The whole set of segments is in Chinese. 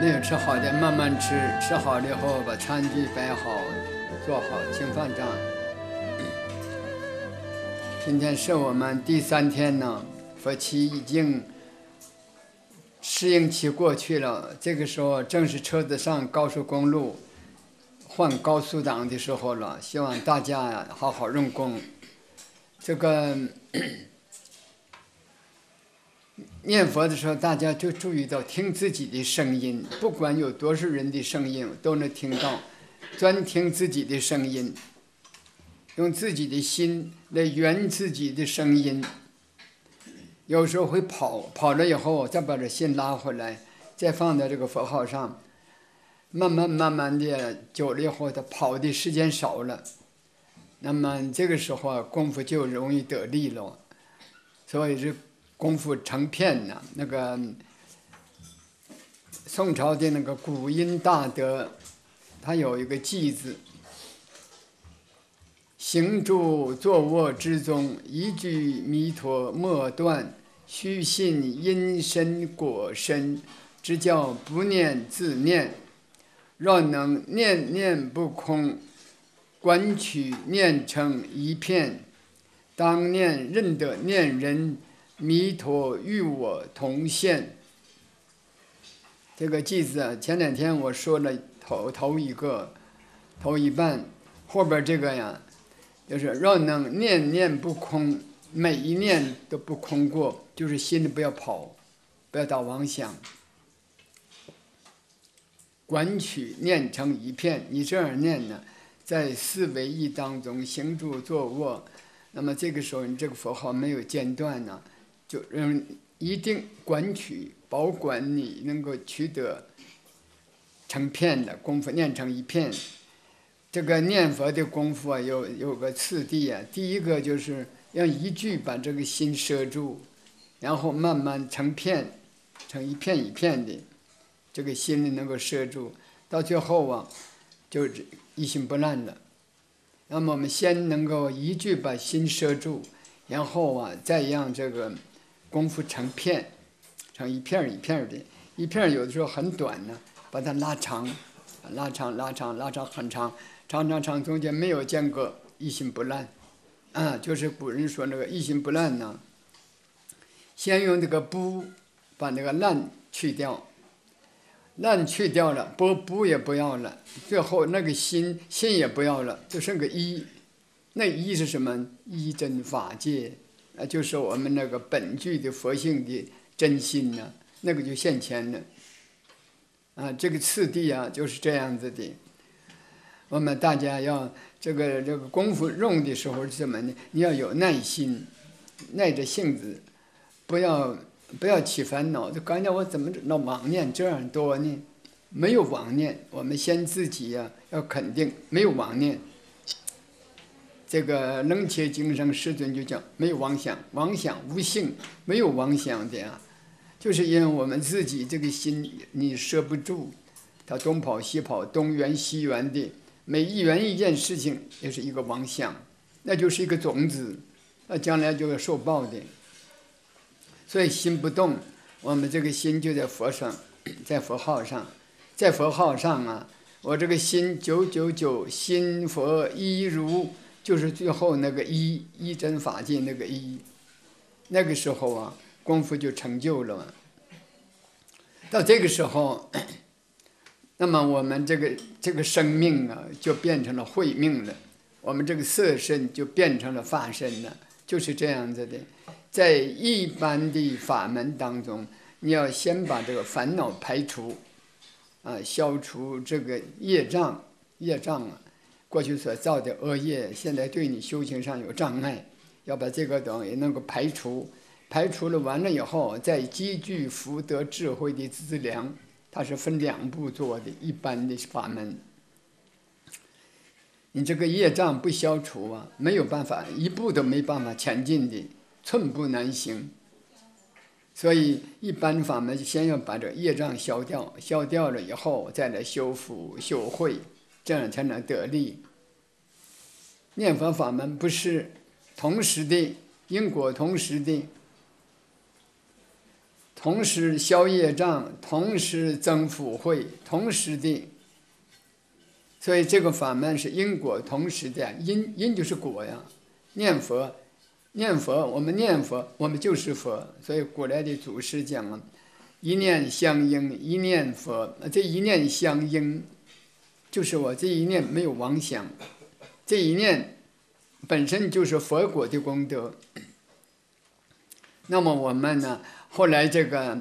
没有吃好的，慢慢吃，吃好了以后把餐具摆好，做好请饭账。今天是我们第三天呢，佛期已经适应期过去了，这个时候正是车子上高速公路换高速档的时候了，希望大家好好用功。这个 念佛的时候，大家就注意到听自己的声音，不管有多少人的声音都能听到，专听自己的声音，用自己的心来圆自己的声音。有时候会跑，跑了以后再把这心拉回来，再放在这个佛号上，慢慢慢慢的久了以后，他跑的时间少了，那么这个时候啊，功夫就容易得力了，所以这。功夫成片呢，那个宋朝的那个古音大德，他有一个偈子：行住坐卧之中，一句弥陀莫断。须信因身果身，只叫不念自念。若能念念不空，观取念成一片，当念认得念人。弥陀与我同现，这个句子啊，前两天我说了头头一个，头一半，后边这个呀，就是若能念念不空，每一念都不空过，就是心里不要跑，不要打妄想，管取念成一片，你这样念呢，在四维一当中行住坐卧，那么这个时候你这个佛号没有间断呢。就嗯，一定管取保管你能够取得成片的功夫，念成一片。这个念佛的功夫啊，有有个次第啊。第一个就是要一句把这个心摄住，然后慢慢成片，成一片一片的，这个心里能够摄住，到最后啊，就一心不乱的。那么我们先能够一句把心摄住，然后啊，再让这个。功夫成片，成一片一片的，一片有的时候很短呢，把它拉长，拉长拉长拉长很长，长长长中间没有间隔，一心不乱，啊，就是古人说那个一心不乱呢。先用这个不，把那个乱去掉，那你去掉了，不不也不要了，最后那个心心也不要了，就剩个一，那一是什么？一真法界。啊，就是我们那个本具的佛性的真心呢，那个就现前了。啊，这个次第啊，就是这样子的。我们大家要这个这个功夫用的时候是什么呢？你要有耐心，耐着性子，不要不要起烦恼。就刚才我怎么老妄念这样多呢？没有妄念，我们先自己呀要肯定没有妄念。这个冷切精神师尊就讲没有妄想，妄想无性，没有妄想的啊，就是因为我们自己这个心你摄不住，他东跑西跑，东圆西圆的，每一圆一件事情也是一个妄想，那就是一个种子，那将来就要受报的。所以心不动，我们这个心就在佛上，在佛号上，在佛号上啊，我这个心九九九心佛一如。就是最后那个一一真法界那个一，那个时候啊，功夫就成就了。到这个时候，那么我们这个这个生命啊，就变成了慧命了。我们这个色身就变成了法身了，就是这样子的。在一般的法门当中，你要先把这个烦恼排除，啊，消除这个业障，业障啊。过去所造的恶业，现在对你修行上有障碍，要把这个等也能够排除，排除了完了以后，再积聚福德智慧的资粮，它是分两步做的，一般的法门。你这个业障不消除啊，没有办法，一步都没办法前进的，寸步难行。所以一般法门先要把这业障消掉，消掉了以后再来修福修慧。这样才能得力。念佛法门不是同时的因果，同时的，同时消业障，同时增福慧，同时的。所以这个法门是因果同时的，因因就是果呀。念佛，念佛，我们念佛，我们就是佛。所以古来的祖师讲啊，一念相应，一念佛。这一念相应，就是我这一念没有妄想，这一念本身就是佛果的功德。那么我们呢，后来这个。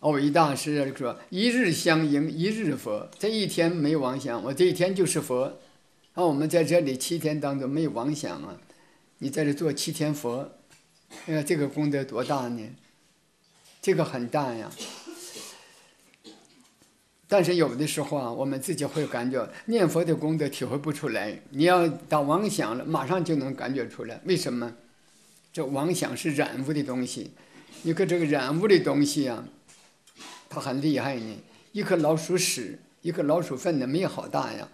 偶一大师说：“一日相应，一日佛。这一天没妄想，我这一天就是佛。那我们在这里七天当中没有妄想啊，你在这做七天佛，哎呀，这个功德多大呢？这个很大呀。但是有的时候啊，我们自己会感觉念佛的功德体会不出来。你要到妄想了，马上就能感觉出来。为什么？这妄想是染污的东西。你看这个染污的东西啊。”它很厉害呢，一颗老鼠屎，一颗老鼠粪呢，没好大呀。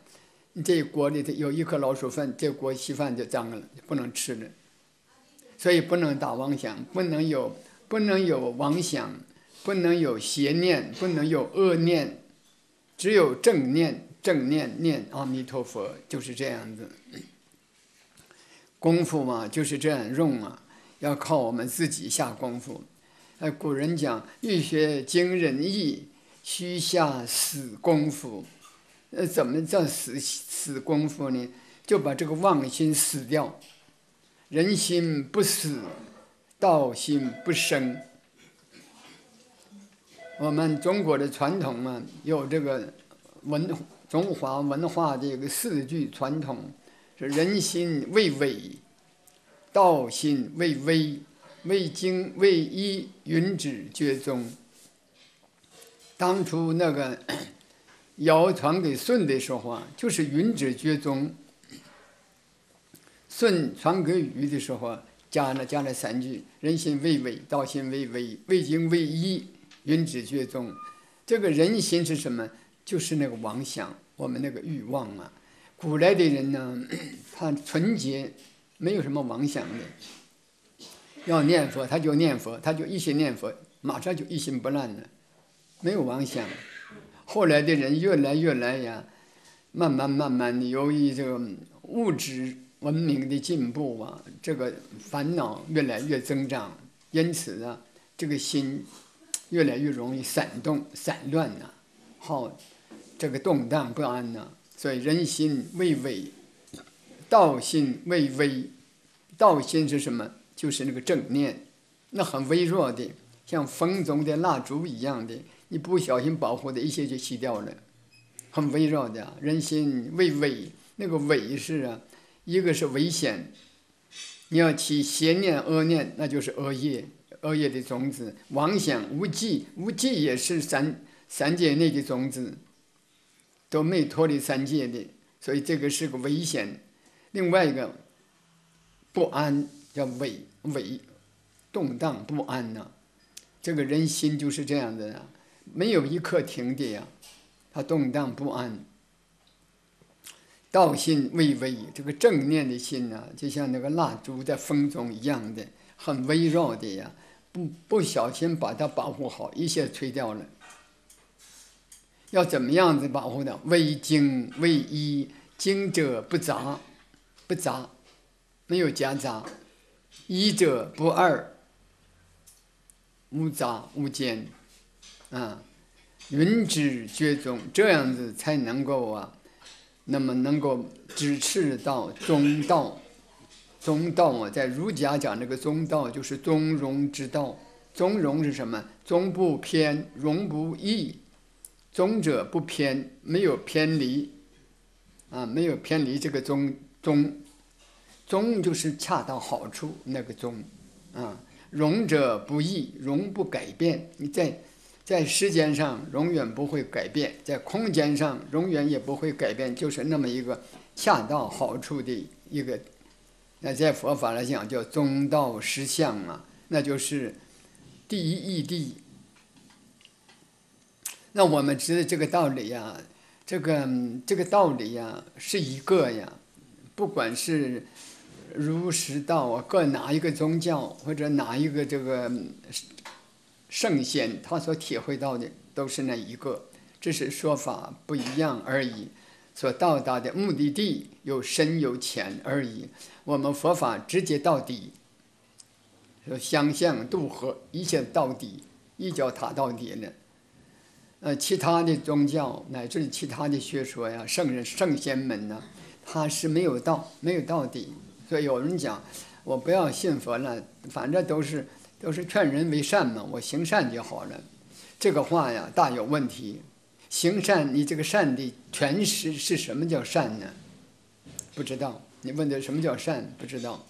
你这锅里头有一颗老鼠粪，这锅稀饭就脏了，不能吃了。所以不能打妄想，不能有，不能有妄想，不能有邪念，不能有恶念，只有正念，正念念阿弥陀佛，就是这样子。功夫嘛，就是这样用啊，要靠我们自己下功夫。哎，古人讲“欲学惊人意，须下死功夫”。呃，怎么叫死死功夫呢？就把这个妄心死掉。人心不死，道心不生。我们中国的传统嘛，有这个文中华文化的一个四句传统：是人心未伟，道心未微。为经为一，云止绝宗。当初那个谣传给舜的时候啊，就是云止绝宗。舜传给禹的时候啊，加了加了三句：人心未伪，道心未微，未经为一，云止绝宗。这个人心是什么？就是那个妄想，我们那个欲望啊。古来的人呢，他纯洁，没有什么妄想的。要念佛，他就念佛，他就一心念佛，马上就一心不乱了，没有妄想。后来的人越来越来呀，慢慢慢慢的，由于这个物质文明的进步啊，这个烦恼越来越增长，因此呢，这个心越来越容易散动、散乱呐，好，这个动荡不安呐。所以人心未微，道心未微，道心是什么？就是那个正念，那很微弱的，像风中的蜡烛一样的，你不小心保护的一些就洗掉了，很微弱的。人心未微，那个微是啊，一个是危险，你要起邪念恶念，那就是恶业，恶业的种子。妄想无忌，无忌也是三三界内的种子，都没脱离三界的，所以这个是个危险。另外一个不安叫危。伪动荡不安呐，这个人心就是这样的啊，没有一刻停的呀，他动荡不安。道心微微，这个正念的心呐，就像那个蜡烛在风中一样的，很微弱的呀，不不小心把它保护好，一下吹掉了。要怎么样子保护的？微精微一，精者不杂，不杂，没有夹杂。一者不二，无杂无间，啊，云止绝宗，这样子才能够啊，那么能够支持到中道。中道啊，在儒家讲这个中道就是中庸之道。中庸是什么？中不偏，容不异。中者不偏，没有偏离，啊，没有偏离这个中中。中就是恰到好处那个中，啊，容者不易，容不改变。你在在时间上永远不会改变，在空间上永远也不会改变，就是那么一个恰到好处的一个。那在佛法来讲叫中道实相啊，那就是第一义谛。那我们知道这个道理呀，这个这个道理呀是一个呀。不管是儒释道啊，各哪一个宗教或者哪一个这个圣贤，他所体会到的都是那一个，只是说法不一样而已。所到达的目的地有深有浅而已。我们佛法直接到底，说相向渡河，一切到底，一脚踏到底了。呃，其他的宗教乃至其他的学说呀，圣人圣贤们呢，他是没有到，没有到底。所以有人讲，我不要信佛了，反正都是都是劝人为善嘛，我行善就好了。这个话呀，大有问题。行善，你这个善的诠释是什么叫善呢？不知道。你问的什么叫善？不知道，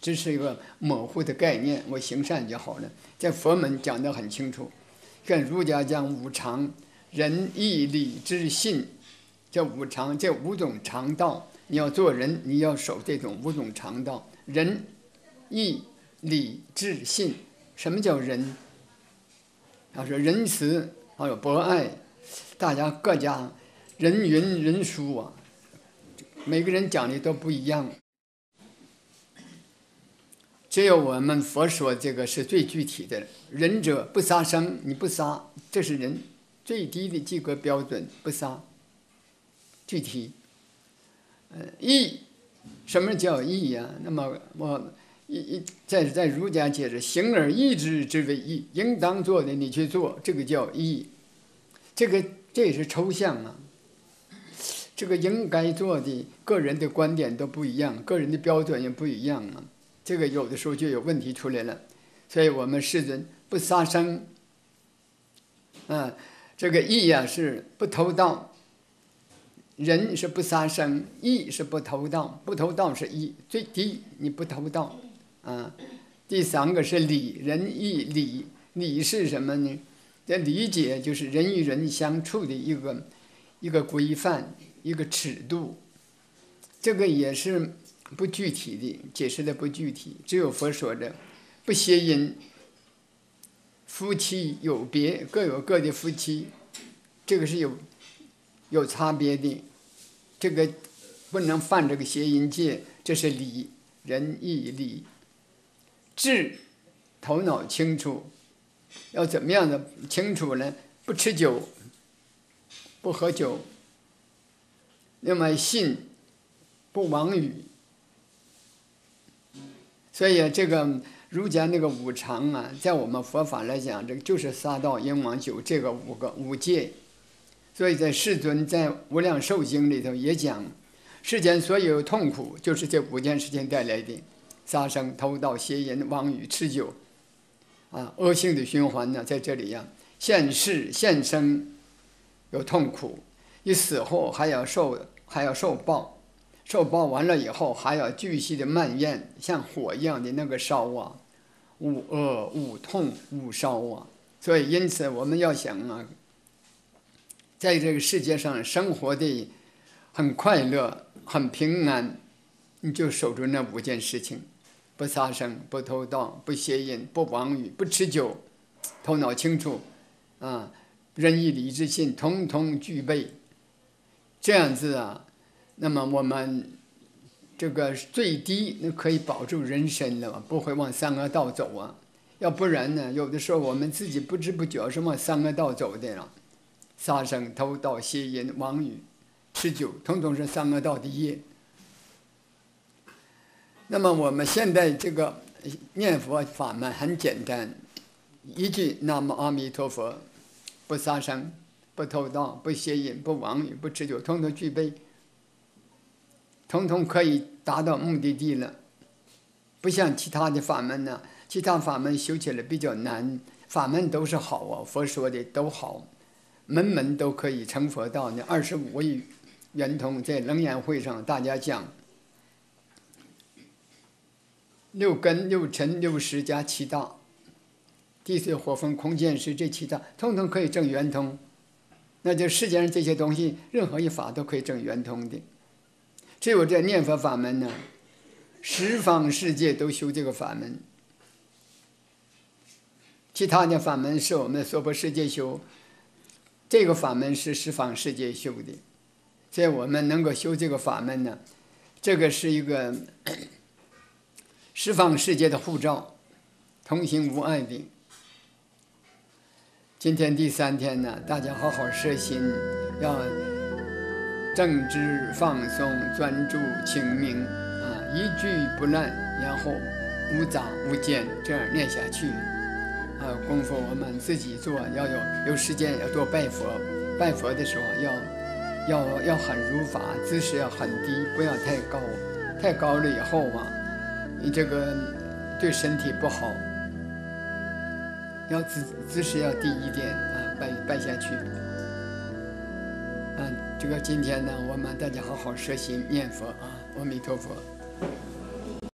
这是一个模糊的概念。我行善就好了。在佛门讲得很清楚。跟儒家讲五常，仁义礼智信，这五常，这五种常道，你要做人，你要守这种五种常道。仁、义、礼、智、信，什么叫仁？他说仁慈，还有博爱，大家各家人云人殊啊，每个人讲的都不一样。只有我们佛说这个是最具体的，仁者不杀生，你不杀，这是人最低的及格标准，不杀。具体，义，什么叫义呀？那么我一一在在儒家解释，行而义之之为义，应当做的你去做，这个叫义。这个这也是抽象啊，这个应该做的，个人的观点都不一样，个人的标准也不一样啊。这个有的时候就有问题出来了，所以我们世尊不杀生，啊，这个义呀是不偷盗，人是不杀生，义是不偷盗，不偷盗是义，最低你不偷盗，啊，第三个是礼，仁义礼，礼是什么呢？这理解就是人与人相处的一个一个规范，一个尺度，这个也是。不具体的解释的不具体，只有佛说的，不谐音。夫妻有别，各有各的夫妻，这个是有有差别的，这个不能犯这个谐音戒，这是礼，仁义礼。智，头脑清楚，要怎么样的清楚呢？不吃酒，不喝酒。另外信，不妄语。所以这个儒家那个五常啊，在我们佛法来讲，这个就是杀盗淫妄酒这个五个五戒。所以在世尊在《无量寿经》里头也讲，世间所有痛苦就是这五件事情带来的：杀生、偷盗、邪淫、妄语、吃酒，啊，恶性的循环呢，在这里呀，现世现生有痛苦，你死后还要受还要受报。受报完了以后，还要继续的蔓延，像火一样的那个烧啊，无恶无痛无烧啊。所以，因此我们要想啊，在这个世界上生活的很快乐、很平安，你就守住那五件事情：不杀生、不偷盗、不邪淫、不妄语、不吃酒，头脑清楚，啊，仁义礼智信通通具备，这样子啊。那么我们这个最低那可以保住人身了，不会往三恶道走啊。要不然呢，有的时候我们自己不知不觉是往三恶道走的了。杀生、偷盗、邪淫、妄语、吃酒，统统是三恶道的业。那么我们现在这个念佛法门很简单，一句南无阿弥陀佛，不杀生、不偷盗、不邪淫、不妄语、不吃酒，统统具备。统统可以达到目的地了，不像其他的法门呢。其他法门修起来比较难，法门都是好啊，佛说的都好，门门都可以成佛道。那二十五位圆通在楞严会上，大家讲六根、六尘、六识加七大，地水火风空见识这七大，统统可以证圆通。那就世界上这些东西，任何一法都可以证圆通的。只有这念佛法门呢，十方世界都修这个法门，其他的法门是我们娑婆世界修，这个法门是十方世界修的，所以我们能够修这个法门呢，这个是一个释放世界的护照，同行无碍的。今天第三天呢，大家好好摄心，要正直放松、专注、清明啊，一句不乱，然后无杂无间，这样念下去。啊，功夫我们自己做，要有有时间要多拜佛。拜佛的时候要要要很如法，姿势要很低，不要太高。太高了以后啊，你这个对身体不好。要姿姿势要低一点啊，拜拜下去。啊，这个今天呢，我们大家好好摄心念佛啊，阿弥陀佛。